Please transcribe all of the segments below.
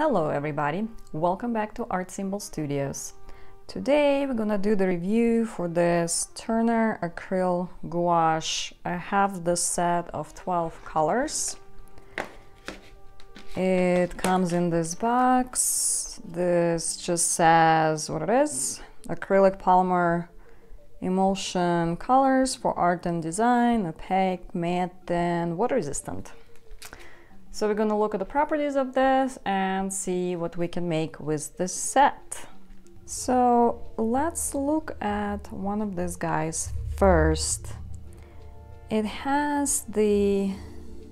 Hello everybody, welcome back to Art Symbol Studios. Today we're gonna do the review for this Turner Acryl Gouache. I have the set of 12 colors. It comes in this box. This just says what it is. Acrylic polymer emulsion colors for art and design, opaque, matte, and water resistant. So we're gonna look at the properties of this and see what we can make with this set. So let's look at one of these guys first. It has the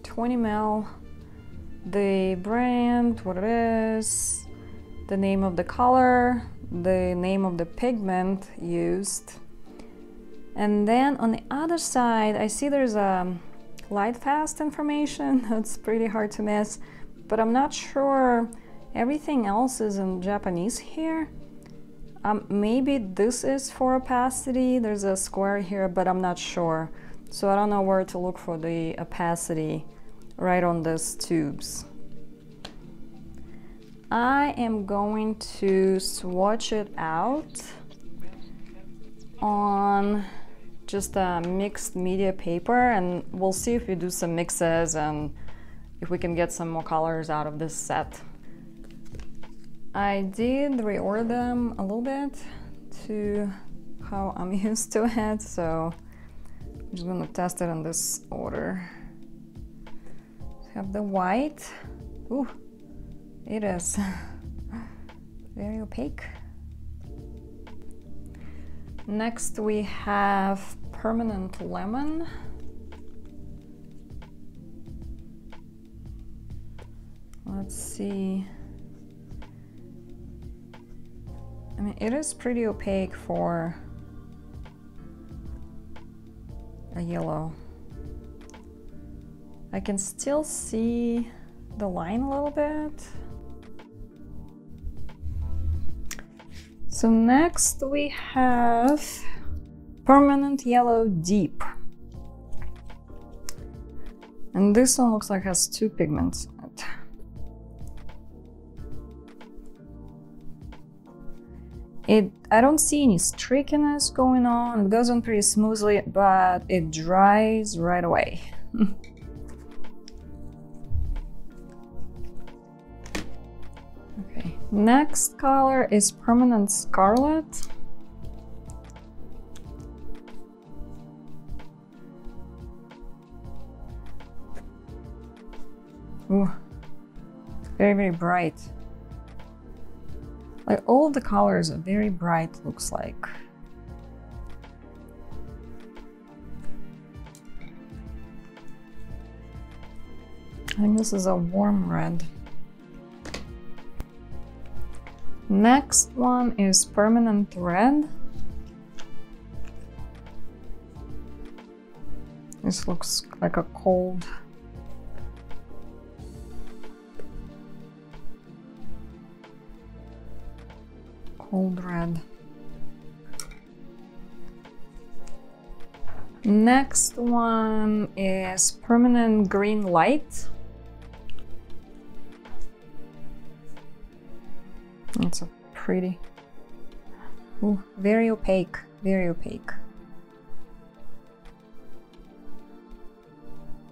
20 ml, the brand, what it is, the name of the color, the name of the pigment used. And then on the other side, I see there's a light fast information. It's pretty hard to miss, but I'm not sure everything else is in Japanese here. Um, maybe this is for opacity. There's a square here, but I'm not sure. So I don't know where to look for the opacity right on these tubes. I am going to swatch it out on just a mixed media paper and we'll see if we do some mixes and if we can get some more colors out of this set. I did reorder them a little bit to how I'm used to it, so I'm just gonna test it in this order. We have the white. Ooh, it is very opaque. Next we have permanent lemon. Let's see. I mean, it is pretty opaque for a yellow. I can still see the line a little bit. So next we have Permanent Yellow Deep. And this one looks like has two pigments in it. It, I don't see any streakiness going on. It goes on pretty smoothly, but it dries right away. okay, next color is Permanent Scarlet. Ooh, very, very bright. Like all the colors are very bright, looks like. I think this is a warm red. Next one is permanent red. This looks like a cold cold red. Next one is permanent green light. It's a pretty, Ooh, very opaque, very opaque.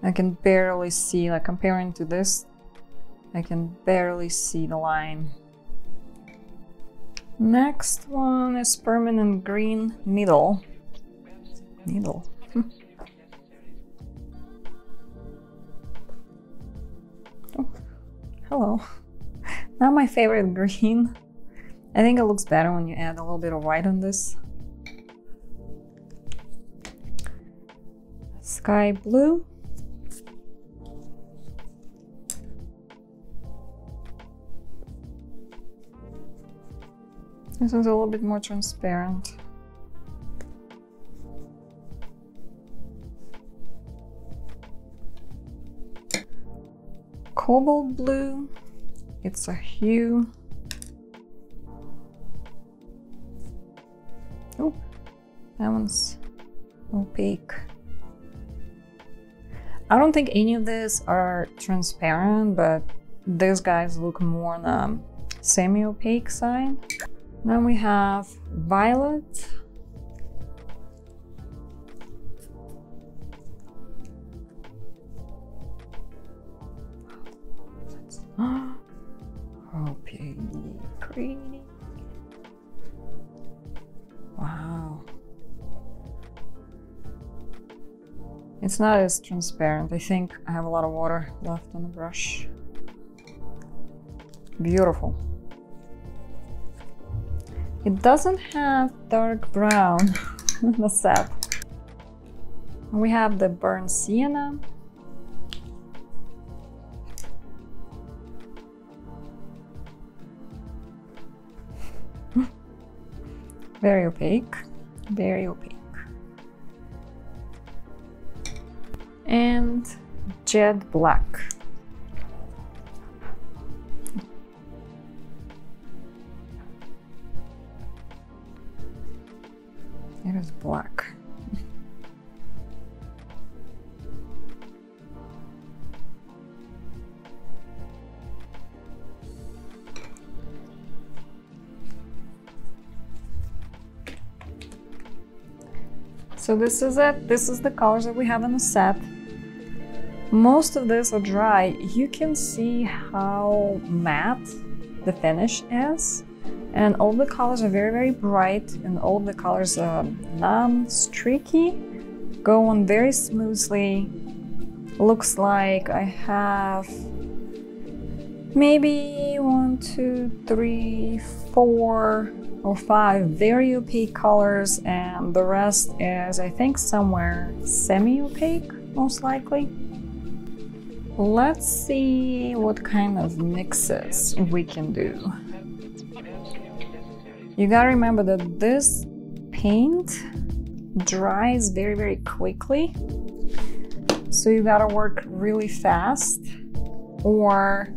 I can barely see, like comparing to this, I can barely see the line. Next one is permanent green needle. Needle. Hmm. oh, hello. Not my favorite green. I think it looks better when you add a little bit of white on this. Sky blue. This is a little bit more transparent. Cobalt blue, it's a hue. Oh, that one's opaque. I don't think any of these are transparent, but these guys look more on the semi-opaque side. Then we have violet. oh, pretty, pretty. Wow. It's not as transparent. I think I have a lot of water left on the brush. Beautiful. It doesn't have dark brown the set. We have the burnt sienna. very opaque, very opaque. And jet black. Is black. So this is it. This is the colors that we have in the set. Most of these are dry. You can see how matte the finish is and all the colors are very very bright and all the colors are non-streaky go on very smoothly. Looks like I have maybe one two three four or five very opaque colors and the rest is I think somewhere semi-opaque most likely. Let's see what kind of mixes we can do you gotta remember that this paint dries very, very quickly. So you gotta work really fast or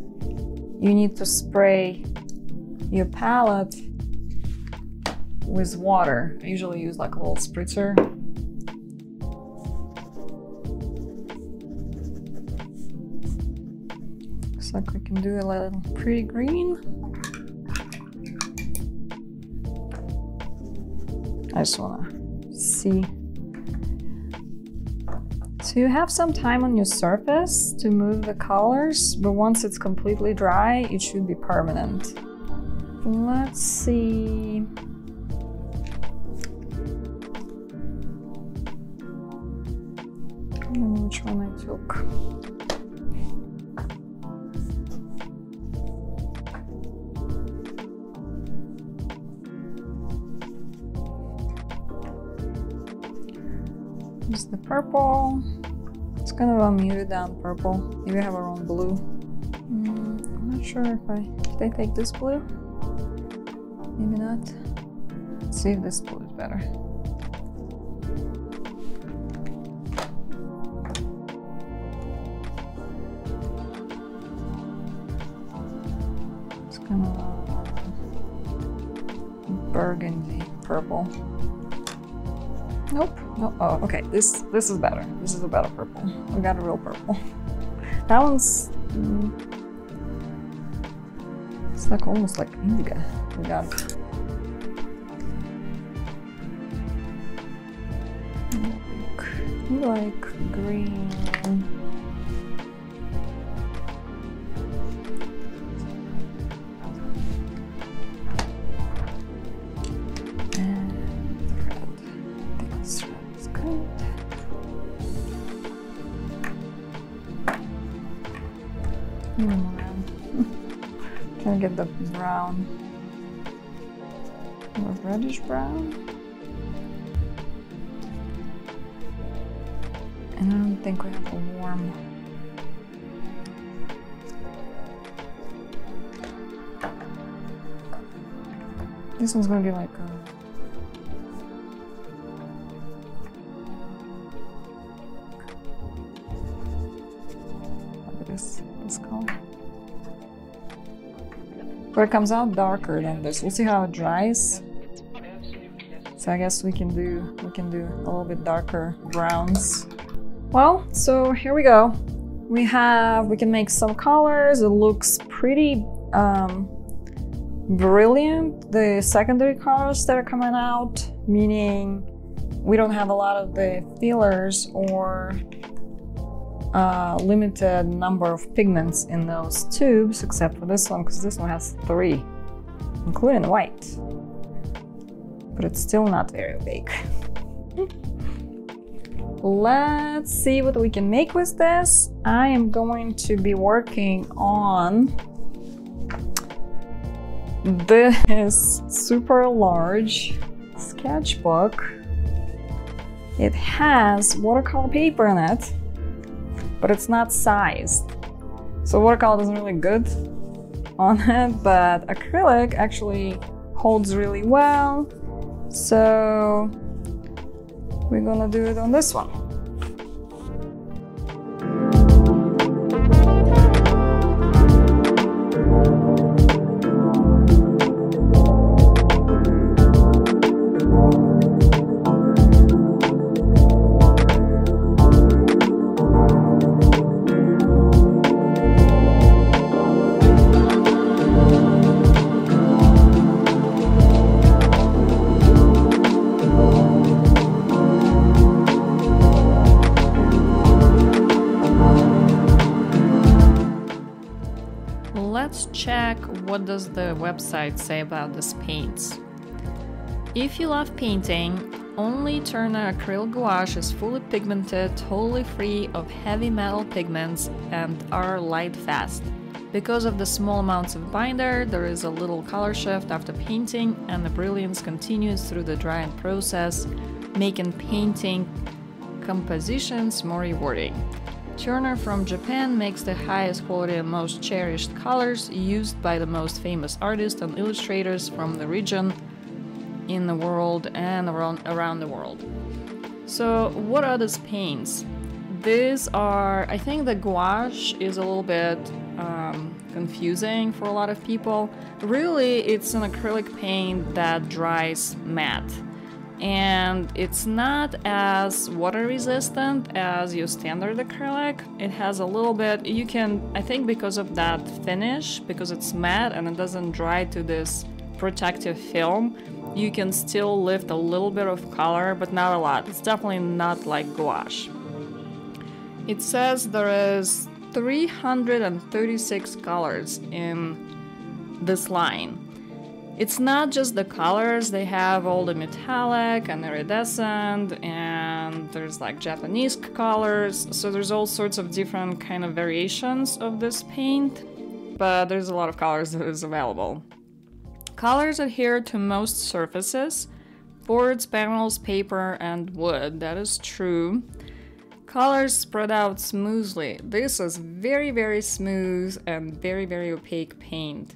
you need to spray your palette with water. I usually use like a little spritzer. Looks like we can do a little pretty green. I just wanna see. So you have some time on your surface to move the colors, but once it's completely dry, it should be permanent. Let's see. Not which one I took. Is the purple. It's kind of a muted down purple. Maybe I have our own blue. Mm, I'm not sure if I did I take this blue. Maybe not. Let's see if this blue is better. It's kind of a burgundy purple. Nope. No. Oh, okay. This this is better. This is a better purple. We got a real purple. That one's. Mm, it's like almost like indigo. We got. Like, like green. Mm-hmm. get the brown. More reddish brown. And I don't think we have a warm. This one's gonna be like a But it comes out darker than this. We'll see how it dries. So I guess we can do we can do a little bit darker browns. Well, so here we go. we have, we can make some colors. It looks pretty um, brilliant. The secondary colors that are coming out, meaning we don't have a lot of the fillers or uh, limited number of pigments in those tubes, except for this one, because this one has three, including white. But it's still not very big. Let's see what we can make with this. I am going to be working on this super large sketchbook. It has watercolor paper in it, but it's not sized. So watercolor isn't really good on it, but acrylic actually holds really well. So we're gonna do it on this one. What does the website say about these paints. If you love painting, only Turner acrylic gouache is fully pigmented, totally free of heavy metal pigments, and are light fast. Because of the small amounts of binder, there is a little color shift after painting, and the brilliance continues through the drying process, making painting compositions more rewarding. Turner from Japan makes the highest quality and most cherished colors used by the most famous artists and illustrators from the region in the world and around, around the world. So what are these paints? These are, I think the gouache is a little bit um, confusing for a lot of people. Really, it's an acrylic paint that dries matte and it's not as water resistant as your standard acrylic. It has a little bit, you can, I think because of that finish, because it's matte and it doesn't dry to this protective film, you can still lift a little bit of color, but not a lot. It's definitely not like gouache. It says there is 336 colors in this line. It's not just the colors, they have all the metallic and iridescent and there's like Japanese colors, so there's all sorts of different kind of variations of this paint, but there's a lot of colors that is available. Colors adhere to most surfaces, boards, panels, paper, and wood, that is true. Colors spread out smoothly. This is very very smooth and very very opaque paint.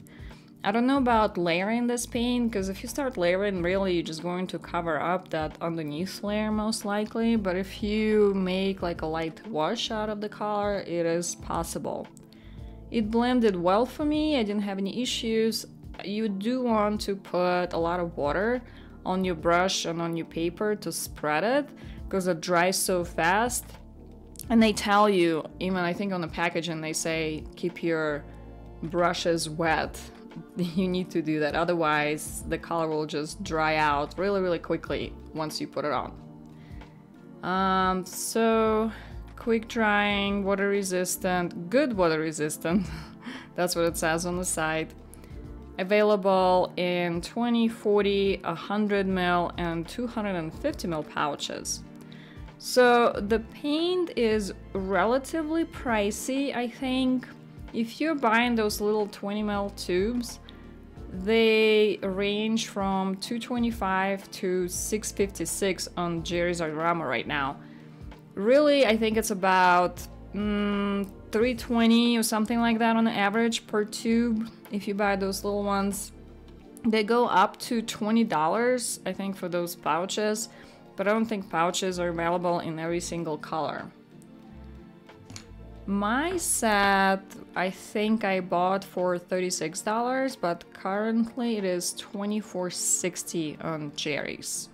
I don't know about layering this paint, because if you start layering, really you're just going to cover up that underneath layer most likely, but if you make like a light wash out of the color, it is possible. It blended well for me, I didn't have any issues. You do want to put a lot of water on your brush and on your paper to spread it, because it dries so fast. And they tell you, even I think on the packaging, they say keep your brushes wet you need to do that. Otherwise the color will just dry out really really quickly once you put it on. Um, so quick drying water resistant good water resistant. That's what it says on the side available in 20 40 100 ml and 250 ml pouches. So the paint is relatively pricey i think if you're buying those little 20 ml tubes, they range from 225 to 656 on Jerry's Artarama right now. Really, I think it's about mm, 320 or something like that on average per tube if you buy those little ones. They go up to $20, I think, for those pouches, but I don't think pouches are available in every single color. My set, I think I bought for $36, but currently it is $24.60 on Jerry's.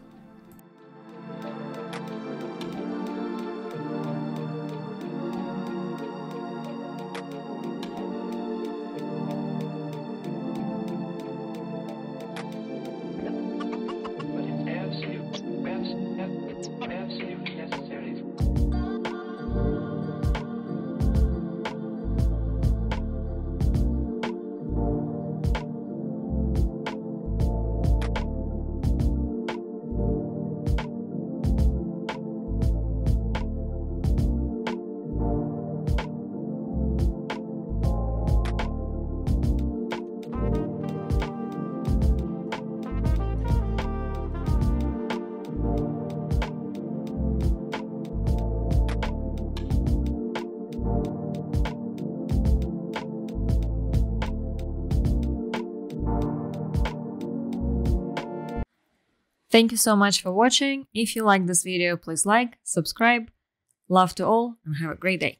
Thank you so much for watching. If you like this video, please like, subscribe. Love to all and have a great day.